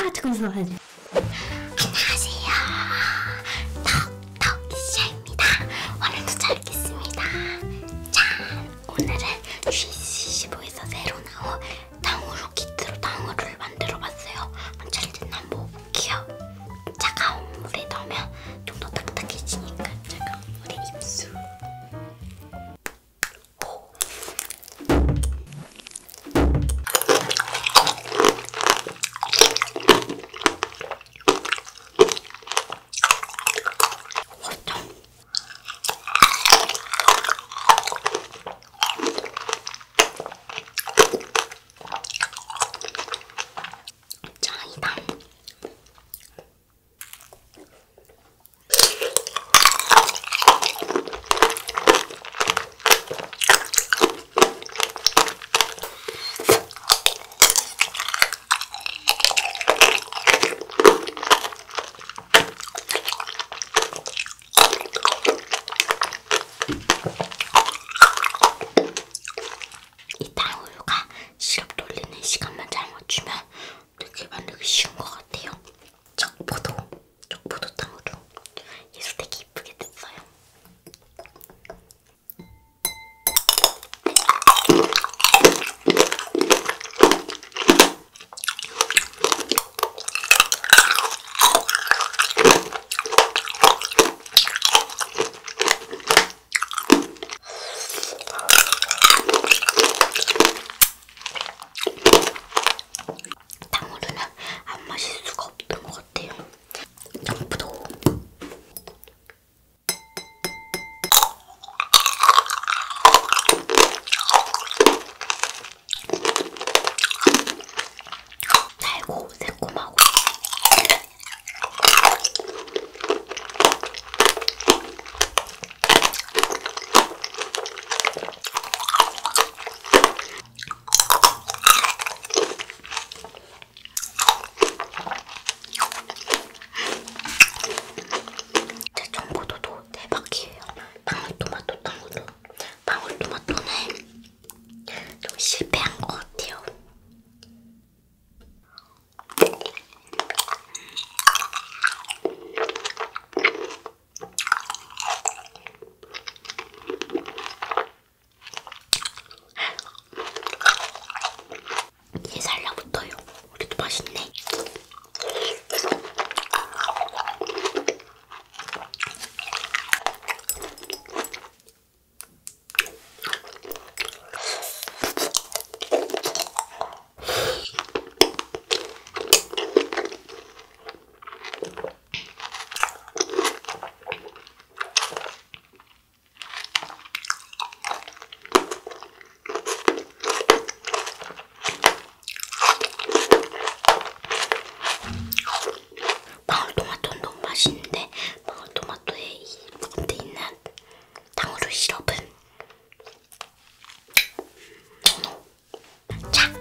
راح تكون سعيدة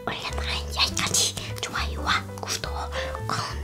올려드린 여기까지 좋아요와 구독 꾹